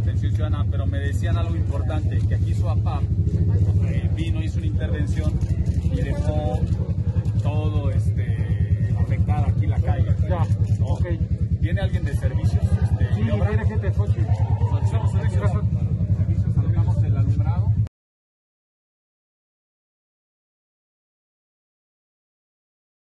atención ciudadana, pero me decían algo importante, que aquí su papá eh, vino, hizo una intervención y dejó todo este afectada aquí la calle. Ya, ¿no? ok. ¿Viene alguien de servicios? Este, Sí, viene gente de Xochitl. Somos servicios.